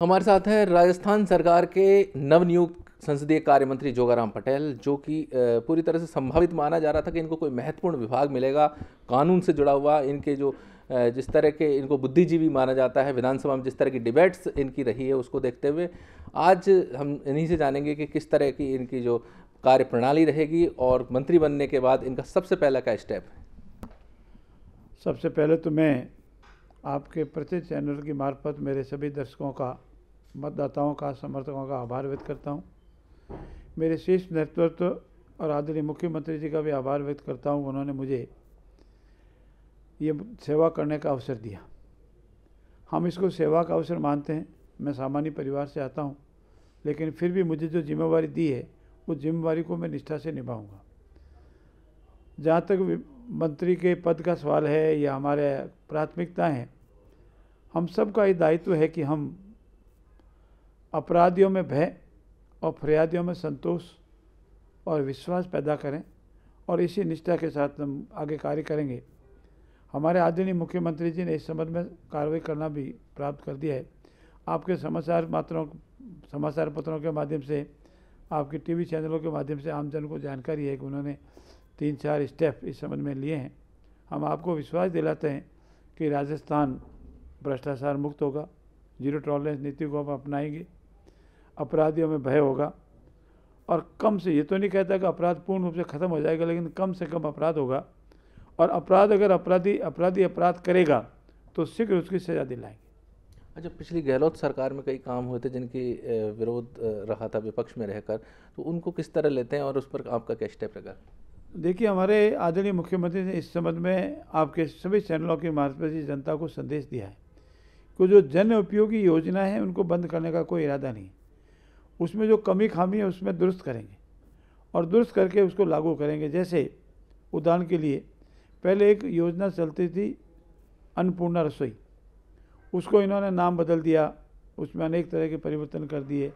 हमारे साथ है राजस्थान सरकार के नवनियुक्त संसदीय कार्य मंत्री जोगाराम पटेल, जो कि पूरी तरह से संभावित माना जा रहा था कि इनको कोई महत्वपूर्ण विभाग मिलेगा, कानून से जुड़ा हुआ, इनके जो जिस तरह के इनको बुद्धिजीवी माना जाता है, विधानसभा में जिस तरह की डिबेट्स इनकी रही है, उसको देखते हुए, आज हम इन्हीं से जानेंगे कि किस तरह की इनकी जो कार्य प्रणाली रहेगी और मंत्री बनने के बाद इनका सबसे पहला क्या स्टेप है। सबसे पहले तो मैं आपके प्रति चैनल की मार्फत मेरे सभी दर्शकों का, मतदाताओं का, समर्थकों का आभार व्यक्त करता हूँ। मेरे शीर्ष नेतृत्व और आदरणीय मुख्यमंत्री जी का भी आभार व्यक्त करता हूँ। उन्होंने मुझे ये सेवा करने का अवसर दिया। हम इसको सेवा का अवसर मानते हैं। मैं सामान्य परिवार से आता हूँ, लेकिन फिर भी मुझे जो जिम्मेवारी दी है, उस जिम्मेवारी को मैं निष्ठा से निभाऊँगा। जहाँ तक मंत्री के पद का सवाल है या हमारे प्राथमिकता हैं हम सबका ये दायित्व है कि हम अपराधियों में भय और फरियादियों में संतोष और विश्वास पैदा करें और इसी निष्ठा के साथ हम आगे कार्य करेंगे। हमारे आदरणीय मुख्यमंत्री जी ने इस संबंध में कार्रवाई करना भी प्राप्त कर दिया है। आपके समाचार मात्रों समाचार पत्रों के माध्यम से, आपके टीवी चैनलों के माध्यम से आमजन को जानकारी है कि उन्होंने तीन चार स्टेप इस संबंध में लिए हैं। हम आपको विश्वास दिलाते हैं कि राजस्थान भ्रष्टाचार मुक्त होगा ज़ीरो टॉलरेंस नीति को हम अपनाएँगे अपराधियों में भय होगा और कम से ये तो नहीं कहता कि अपराध पूर्ण रूप से ख़त्म हो जाएगा लेकिन कम से कम अपराध होगा और अपराध अगर अपराधी अपराधी अपराध करेगा तो शीघ्र उसकी सज़ा दिलाएँगे। अच्छा पिछली गहलोत सरकार में कई काम हुए थे जिनकी विरोध रहा था विपक्ष में रहकर तो उनको किस तरह लेते हैं और उस पर आपका क्या स्टेप रहेगा? देखिए हमारे आदरणीय मुख्यमंत्री ने इस संबंध में आपके सभी चैनलों के मार्फत से जनता को संदेश दिया है। कि जो जन उपयोगी योजना है, उनको बंद करने का कोई इरादा नहीं। उसमें जो कमी खामी है, उसमें दुरुस्त करेंगे और दुरुस्त करके उसको लागू करेंगे। जैसे उदाहरण के लिए, पहले एक योजना चलती थी, अन्नपूर्णा रसोई। उसको इन्होंने नाम बदल दिया, उसमें अनेक तरह के परिवर्तन कर दिए।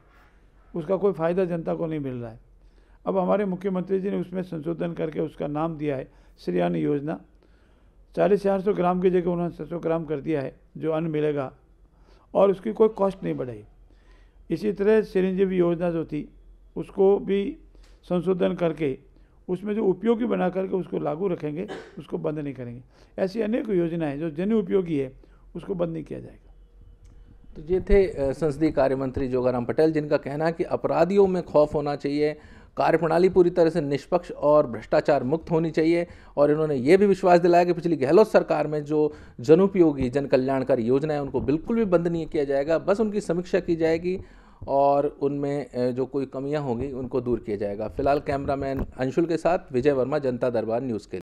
उसका कोई फ़ायदा जनता को नहीं मिल रहा है। अब हमारे मुख्यमंत्री जी ने उसमें संशोधन करके उसका नाम दिया है, श्री अन्न योजना। चालीस चार सौ ग्राम की जगह उन्होंने छः सौ ग्राम कर दिया है, जो अन्न मिलेगा। और उसकी कोई कॉस्ट नहीं बढ़ाई। इसी तरह चिरंजीवी योजना जो थी, उसको भी संशोधन करके, उसमें जो उपयोगी बना करके उसको लागू रखेंगे, उसको बंद नहीं करेंगे। ऐसी अनेक योजनाएँ जो जन उपयोगी है, उसको बंद नहीं किया जाएगा। तो ये थे संसदीय कार्य मंत्री जोगाराम पटेल, जिनका कहना है कि अपराधियों में खौफ होना चाहिए कार्यप्रणाली पूरी तरह से निष्पक्ष और भ्रष्टाचार मुक्त होनी चाहिए और इन्होंने ये भी विश्वास दिलाया कि पिछली गहलोत सरकार में जो जनउपयोगी जन कल्याणकारी योजनाएँ उनको बिल्कुल भी बंद नहीं किया जाएगा, बस उनकी समीक्षा की जाएगी और उनमें जो कोई कमियाँ होंगी, उनको दूर किया जाएगा। फ़िलहाल कैमरामैन अंशुल के साथ, विजय वर्मा, जनता दरबार न्यूज़ के